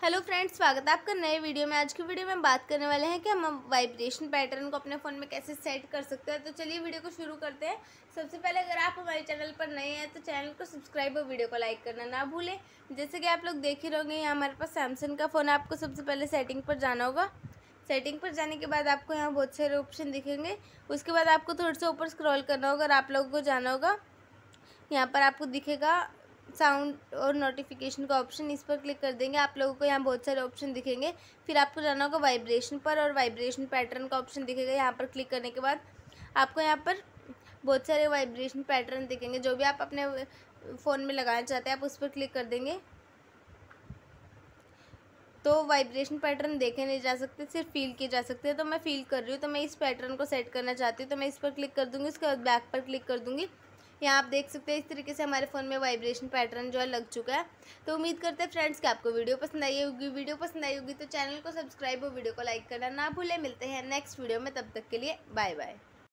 Hello friends, स्वागत है आपका नए वीडियो में। आज की वीडियो में बात करने वाले हैं कि हम वाइब्रेशन पैटर्न को अपने फ़ोन में कैसे सेट कर सकते हैं। तो चलिए वीडियो को शुरू करते हैं। सबसे पहले अगर आप हमारे चैनल पर नए हैं तो चैनल को सब्सक्राइब और वीडियो को लाइक करना ना भूलें। जैसे कि आप लोग देख ही रहोगे यहाँ हमारे पास सैमसंग का फ़ोन आपको सबसे पहले सेटिंग पर जाना होगा। सेटिंग पर जाने के बाद आपको यहाँ बहुत सारे ऑप्शन दिखेंगे। उसके बाद आपको थोड़ा सा ऊपर स्क्रॉल करना होगा और आप लोगों को जाना होगा। यहाँ पर आपको दिखेगा साउंड और नोटिफिकेशन का ऑप्शन इस पर क्लिक कर देंगे। आप लोगों को यहाँ बहुत सारे ऑप्शन दिखेंगे। फिर आपको जाना होगा वाइब्रेशन पर और वाइब्रेशन पैटर्न का ऑप्शन दिखेगा यहाँ पर क्लिक करने के बाद। आपको यहाँ पर बहुत सारे वाइब्रेशन पैटर्न दिखेंगे। जो भी आप अपने फ़ोन में लगाना चाहते हैं, आप उस पर क्लिक कर देंगे। तो वाइब्रेशन पैटर्न देखे नहीं जा सकते, सिर्फ़ फील किए जा सकते हैं। तो मैं फील कर रही हूँ तो मैं इस पैटर्न को सेट करना चाहती हूँ तो मैं इस पर क्लिक कर दूँगी। उसके बाद बैक पर क्लिक कर दूँगी। यहाँ आप देख सकते हैं, इस तरीके से हमारे फ़ोन में वाइब्रेशन पैटर्न जो है लग चुका है। तो उम्मीद करते हैं फ्रेंड्स कि आपको वीडियो पसंद आई होगी। वीडियो पसंद आई होगी तो चैनल को सब्सक्राइब और वीडियो को लाइक करना ना भूलें। मिलते हैं नेक्स्ट वीडियो में, तब तक के लिए बाय बाय